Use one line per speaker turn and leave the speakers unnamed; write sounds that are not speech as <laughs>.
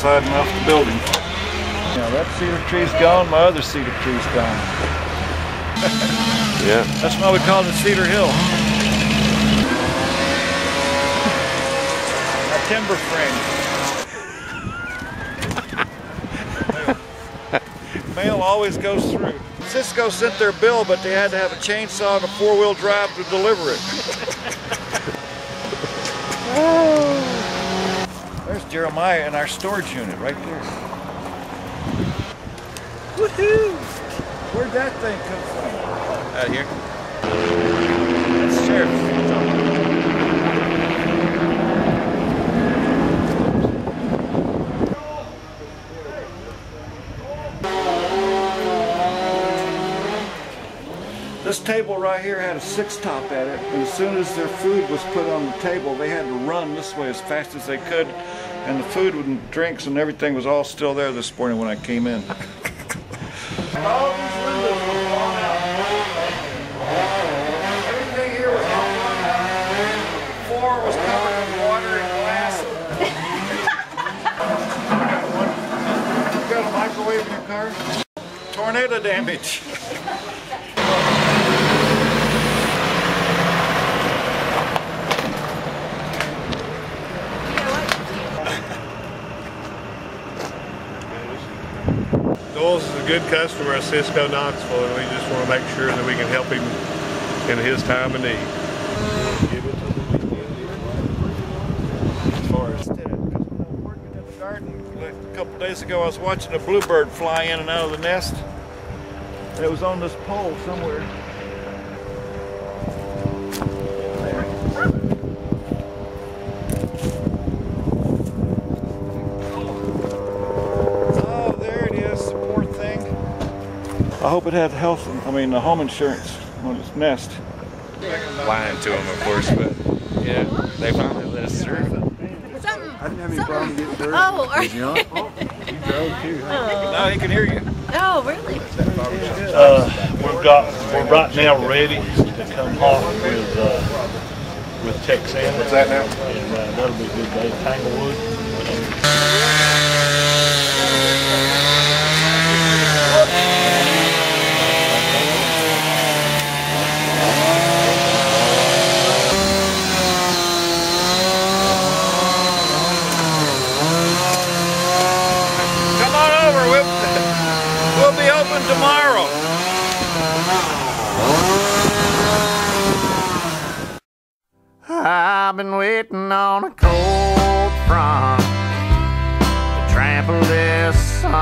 sliding off the building. Now that cedar tree's gone, my other cedar tree's gone. <laughs>
Yeah.
That's why we call it Cedar Hill. A timber frame. <laughs> Mail always goes through. Sysco sent their bill, but they had to have a chainsaw and a four-wheel drive to deliver it. <laughs> Jeremiah in our storage unit right there. Woohoo! Where'd that thing come from?
Out here.
That's sheriff's. This table right here had a six top at it, and as soon as their food was put on the table, they had to run this way as fast as they could, and the food and drinks and everything was all still there this morning when I came in. Everything here was covered in water and glass. you got a microwave in your car? Tornado damage.
Doyle's is a good customer of Sysco Knoxville, and we just want to make sure that we can help him in his time of need.
As far as today, because when I was working in the garden a couple days ago, I was watching a bluebird fly in and out of the nest. And it was on this pole somewhere. Oh, there it is, the poor thing. I hope it had health, I mean, the home insurance on its nest.
Lying to him, of course, but yeah, they finally let us through.
Something.
I didn't have any problem getting through.
Oh, are you?
You drove too. No, he can hear you.
Oh, really?
Uh, we've got, we're right now ready to come off with, uh, with Texana. What's that now? And, uh, that'll be a good day, Tanglewood.
Come on over. We'll, we'll be open tomorrow.
I've been waiting on a cold front to trample this sun.